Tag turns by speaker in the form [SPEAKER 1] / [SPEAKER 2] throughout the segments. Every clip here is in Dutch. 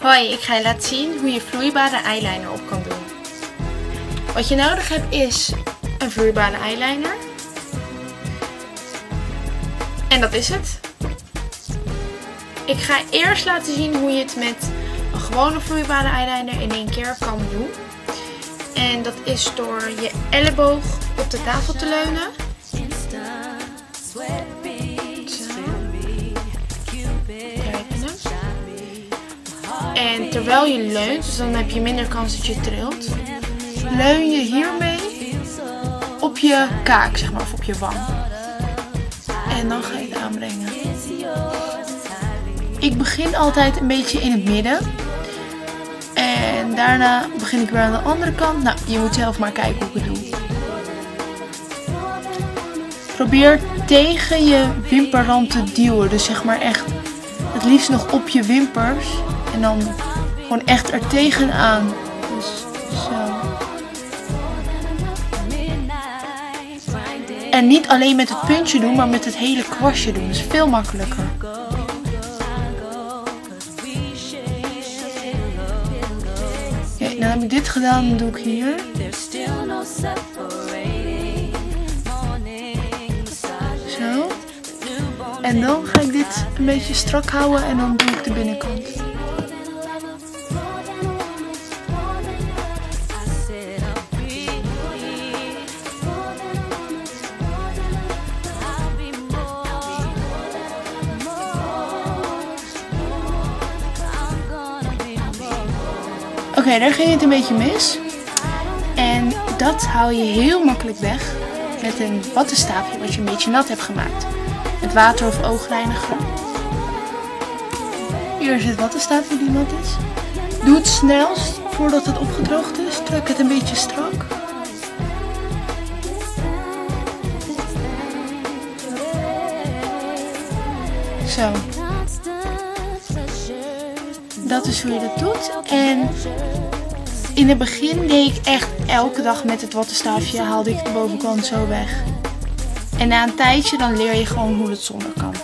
[SPEAKER 1] Hoi, ik ga je laten zien hoe je vloeibare eyeliner op kan doen. Wat je nodig hebt is een vloeibare eyeliner. En dat is het. Ik ga eerst laten zien hoe je het met een gewone vloeibare eyeliner in één keer kan doen. En dat is door je elleboog op de tafel te leunen. En terwijl je leunt, dus dan heb je minder kans dat je trilt, leun je hiermee op je kaak, zeg maar, of op je wang. En dan ga je het aanbrengen. Ik begin altijd een beetje in het midden. En daarna begin ik weer aan de andere kant. Nou, je moet zelf maar kijken hoe ik het doe. Probeer tegen je wimperrand te duwen. Dus zeg maar echt het liefst nog op je wimpers. En dan gewoon echt er tegenaan. Dus zo. En niet alleen met het puntje doen, maar met het hele kwastje doen. Dat is veel makkelijker. Ja, dan heb ik dit gedaan, dan doe ik hier. Zo. En dan ga ik dit een beetje strak houden en dan doe ik de binnenkant. Daar ging het een beetje mis. En dat haal je heel makkelijk weg met een wattenstaafje wat je een beetje nat hebt gemaakt. Met water of oogreiniger. Hier is het wattenstaafje die nat is. Doe het snelst voordat het opgedroogd is. Trek het een beetje strak. Zo. Dat is hoe je dat doet. En in het begin deed ik echt elke dag met het wattenstaafje haalde ik de bovenkant zo weg. En na een tijdje dan leer je gewoon hoe het zonder kan.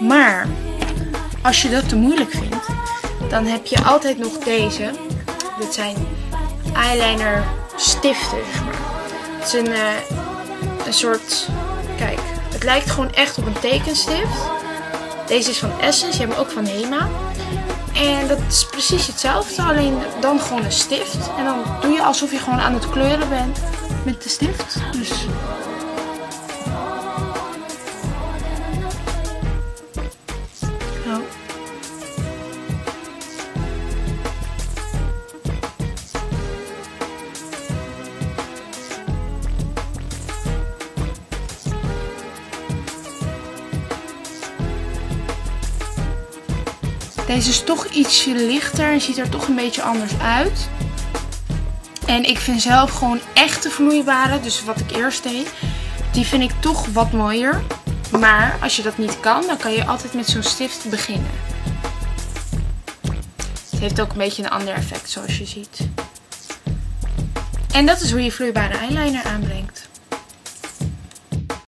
[SPEAKER 1] Maar als je dat te moeilijk vindt, dan heb je altijd nog deze. Dit zijn eyeliner stiften, zeg maar. Het is een, uh, een soort, kijk, het lijkt gewoon echt op een tekenstift. Deze is van Essence, je hebt hem ook van Hema. En dat is precies hetzelfde, alleen dan gewoon een stift. En dan doe je alsof je gewoon aan het kleuren bent met de stift. Dus Deze is toch ietsje lichter en ziet er toch een beetje anders uit. En ik vind zelf gewoon echte vloeibare, dus wat ik eerst deed, die vind ik toch wat mooier. Maar als je dat niet kan, dan kan je altijd met zo'n stift beginnen. Het heeft ook een beetje een ander effect zoals je ziet. En dat is hoe je vloeibare eyeliner aanbrengt.